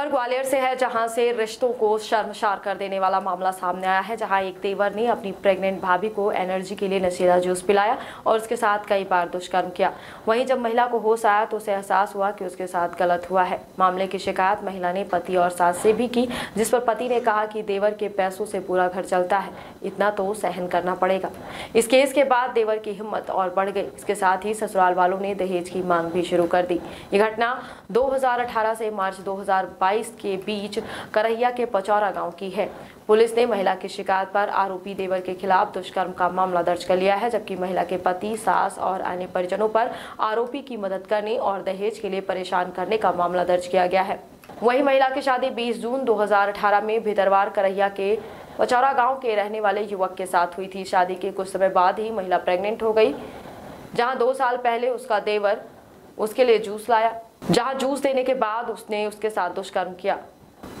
खबर ग्वालियर से है, जहाँ से रिश्तों को शर्मशार कर देने वाला मामला सामने आया है, जहाँ एक देवर ने अपनी प्रेग्नेंट भाभी को एनर्जी के लिए नशीला जूस पिलाया और उसके साथ कई बार दुष्कर्म किया। वहीं जब महिला को होश आया तो उसे एहसास हुआ कि उसके साथ गलत हुआ है। मामले की शिकायत महिला ने पति और सास से भी की, जिस पर पति ने कहा कि देवर के पैसों से पूरा घर चलता है, इतना तो सहन करना पड़ेगा। इस केस के बाद देवर की हिम्मत और बढ़ गई। इसके साथ ही ससुराल वालों ने दहेज की मांग भी शुरू कर दी। ये घटना 2018 से मार्च 2022 के बीच करहिया के पचौरा गाँव की है। पुलिस ने महिला की शिकायत पर आरोपी देवर के खिलाफ दुष्कर्म का मामला दर्ज कर लिया है, जबकि महिला के पति, सास और अन्य परिजनों पर आरोपी की मदद करने और दहेज के लिए परेशान करने का मामला दर्ज किया गया है। वहीं महिला की शादी 20 जून 2018 में भितरवार करहिया के पचौरा गाँव के रहने वाले युवक के साथ हुई थी। शादी के कुछ समय बाद ही महिला प्रेग्नेंट हो गई, जहाँ दो साल पहले उसका देवर उसके लिए जूस लाया। जहाँ जूस देने के बाद उसने उसके साथ दुष्कर्म किया।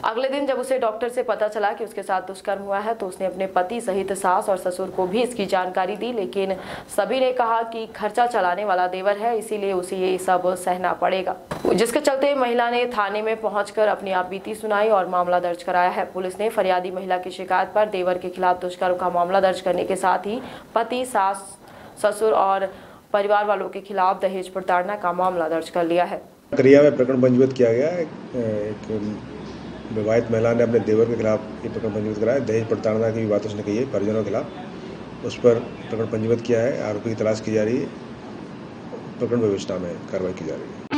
अगले दिन जब उसे डॉक्टर से पता चला कि उसके साथ दुष्कर्म हुआ है तो उसने अपने पति सहित सास और ससुर को भी इसकी जानकारी दी, लेकिन सभी ने कहा कि खर्चा चलाने वाला देवर है, इसीलिए उसे ये सब सहना पड़ेगा। जिसके चलते महिला ने थाने में पहुंचकर अपनी आप बीती सुनाई और मामला दर्ज कराया है। पुलिस ने फरियादी महिला की शिकायत पर देवर के खिलाफ दुष्कर्म का मामला दर्ज करने के साथ ही पति, सास, ससुर और परिवार वालों के खिलाफ दहेज प्रताड़ना का मामला दर्ज कर लिया है। करिया में प्रकरण पंजीबद्ध किया गया है। एक विवाहित महिला ने अपने देवर के खिलाफ ये प्रकरण पंजीबद्ध कराया दहेज प्रताड़ना की बात उसने कही है, परिजनों के खिलाफ। उस पर प्रकरण पंजीबद्ध किया है। आरोपी की तलाश की जा रही है। प्रकरण व्यवस्था में कार्रवाई की जा रही है।